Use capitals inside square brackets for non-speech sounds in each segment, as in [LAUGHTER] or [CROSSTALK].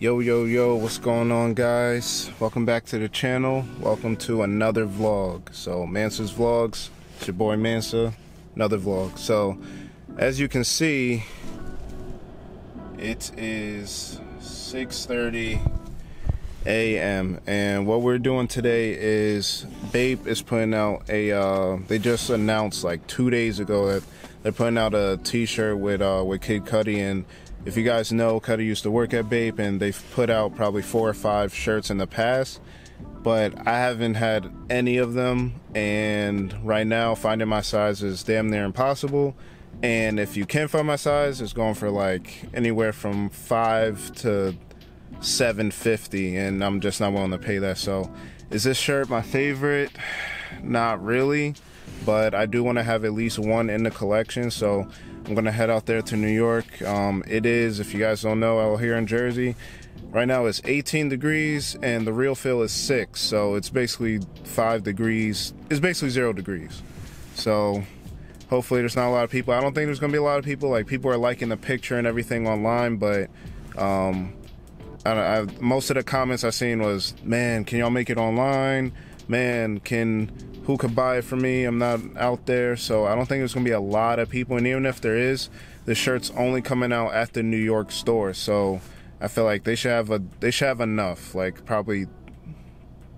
Yo, yo, yo, what's going on, guys? Welcome back to the channel. Welcome to another vlog. So, Mansa's Vlogs, it's your boy Mansa, another vlog. So, as you can see, it is 6.30 a.m. And what we're doing today is Bape is putting out a, uh, they just announced like two days ago that they're putting out a t-shirt with, uh, with Kid Cudi and if you guys know, Cudi used to work at Bape and they've put out probably four or five shirts in the past, but I haven't had any of them. And right now, finding my size is damn near impossible. And if you can find my size, it's going for like anywhere from five to 750 and I'm just not willing to pay that. So is this shirt my favorite? [SIGHS] Not really, but I do want to have at least one in the collection. So I'm gonna head out there to New York. Um, it is, if you guys don't know, out here in Jersey, right now it's 18 degrees and the real feel is six. So it's basically five degrees. It's basically zero degrees. So hopefully there's not a lot of people. I don't think there's gonna be a lot of people. Like people are liking the picture and everything online, but um, I, I, most of the comments I seen was, "Man, can y'all make it online? Man, can who could buy it for me. I'm not out there, so I don't think there's gonna be a lot of people. And even if there is, the shirt's only coming out at the New York store. So I feel like they should have a they should have enough, like probably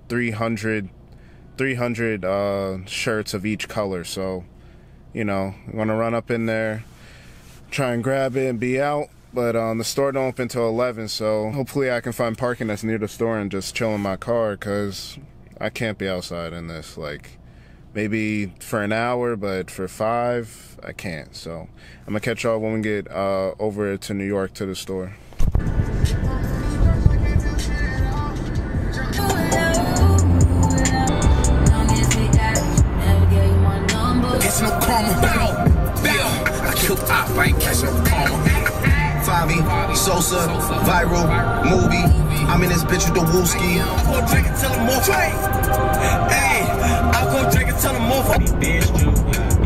300, 300 uh, shirts of each color. So you know, I'm gonna run up in there, try and grab it and be out. But um, the store don't open till 11, so hopefully I can find parking that's near the store and just chill in my car, cause I can't be outside in this. Like, maybe for an hour, but for five, I can't. So I'm gonna catch y'all when we get uh, over to New York to the store. It's no karma. Yeah, I killed Op, I ain't catching no karma. Favi, Sosa, viral, movie. I'm in this bitch with the Wooski. I'm gonna drink it till I'm more. Hey, I'm gonna drink it till I'm more.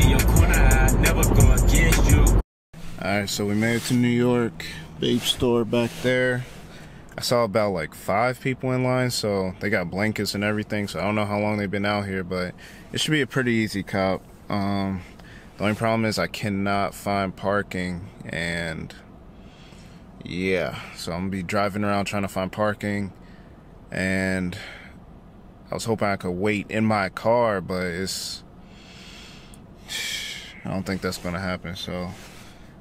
In your corner, I never go against you. Alright, so we made it to New York. Bape store back there. I saw about like five people in line, so they got blankets and everything. So I don't know how long they've been out here, but it should be a pretty easy cop. Um, the only problem is I cannot find parking, and yeah, so I'm gonna be driving around trying to find parking. And I was hoping I could wait in my car, but it's I don't think that's gonna happen. So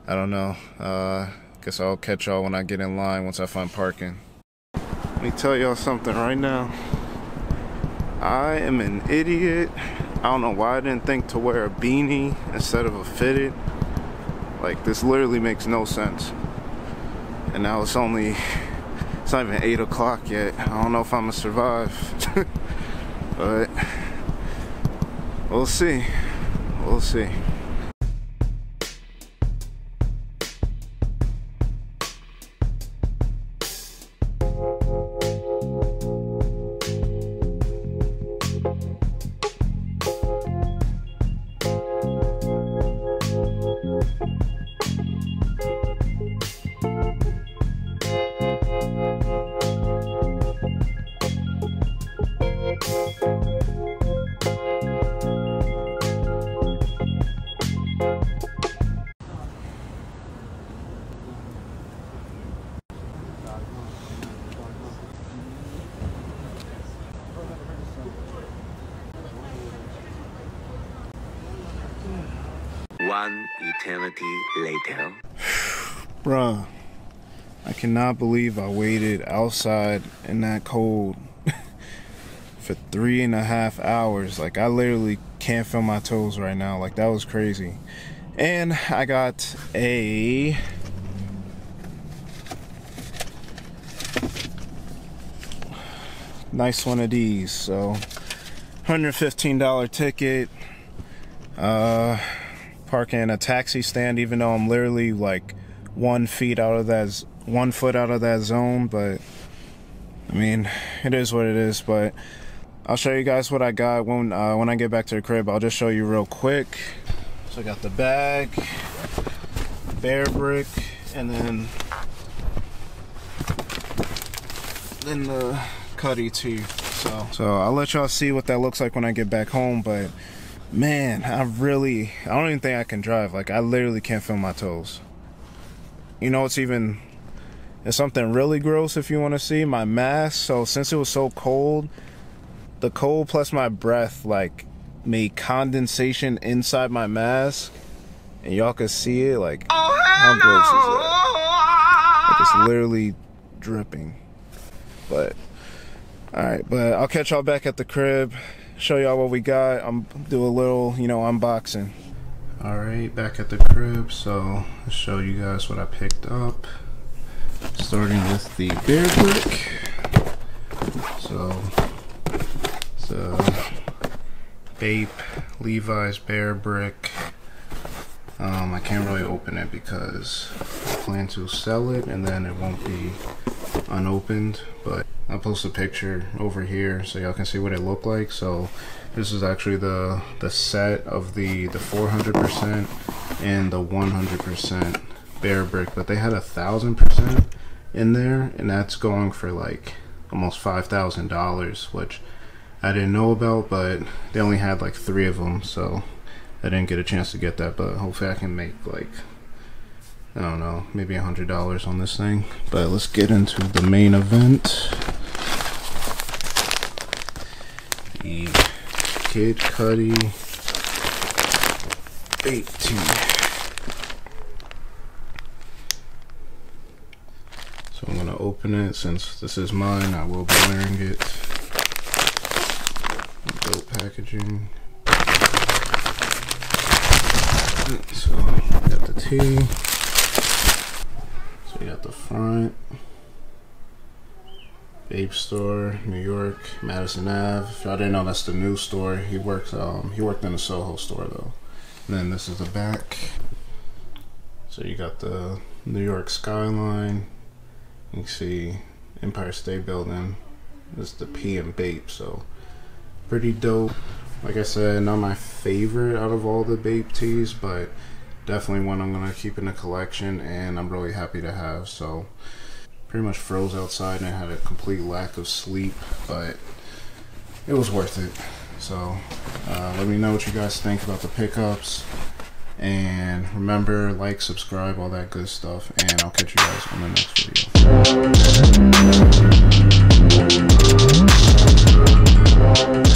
I don't know. Uh, guess I'll catch y'all when I get in line once I find parking. Let me tell y'all something right now. I am an idiot. I don't know why I didn't think to wear a beanie instead of a fitted. Like this literally makes no sense. And now it's only it's not even eight o'clock yet. I don't know if I'm gonna survive. [LAUGHS] but we'll see. We'll see. One eternity later. Bruh, I cannot believe I waited outside in that cold [LAUGHS] for three and a half hours. Like, I literally can't feel my toes right now. Like, that was crazy. And I got a. Nice one of these. So, $115 ticket. Uh, parking a taxi stand, even though I'm literally like one feet out of that, one foot out of that zone. But I mean, it is what it is. But I'll show you guys what I got when uh, when I get back to the crib. I'll just show you real quick. So I got the bag, bear brick, and then than the Cudi too. So, so I'll let y'all see what that looks like when I get back home. But man, I really, I don't even think I can drive. Like I literally can't feel my toes. You know, it's even, it's something really gross if you want to see my mask. So since it was so cold, the cold plus my breath like made condensation inside my mask, and y'all can see it. Like oh, how gross is that? Like it's literally dripping. But all right, but I'll catch y'all back at the crib, show y'all what we got. I'm do a little, you know, unboxing. All right, back at the crib. So I'll show you guys what I picked up. Starting with the bear brick. So it's a Bape Levi's bear brick. Um, I can't really open it because I plan to sell it and then it won't be unopened. But I'll post a picture over here so y'all can see what it looked like. So this is actually the the set of the the 400% and the 100% bear brick, but they had a thousand percent in there, and that's going for like almost five thousand dollars, which I didn't know about, but they only had like three of them, so I didn't get a chance to get that. But hopefully, I can make like I don't know, maybe a hundred dollars on this thing. But let's get into the main event. The Kid Cudi Bape Tee. So I'm gonna open it since this is mine. I will be wearing it. Dope packaging. So got the tee. So you got the front. Bape store, New York, Madison Ave. If y'all didn't know, that's the new store. He works. Um, he worked in the Soho store though. And then this is the back. So you got the New York skyline. You can see Empire State Building. This is the P and Bape. So pretty dope. Like I said, not my favorite out of all the Bape tees, but definitely one I'm gonna keep in the collection, and I'm really happy to have. So pretty much froze outside and I had a complete lack of sleep, but it was worth it. So uh, let me know what you guys think about the pickups. And remember, like, subscribe, all that good stuff. And I'll catch you guys on the next video.